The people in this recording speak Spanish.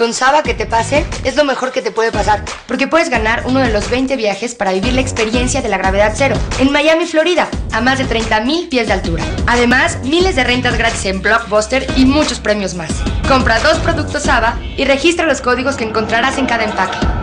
Con Saba que te pase es lo mejor que te puede pasar, porque puedes ganar uno de los 20 viajes para vivir la experiencia de la gravedad cero en Miami, Florida, a más de 30.000 pies de altura. Además, miles de rentas gratis en Blockbuster y muchos premios más. Compra dos productos Saba y registra los códigos que encontrarás en cada empaque.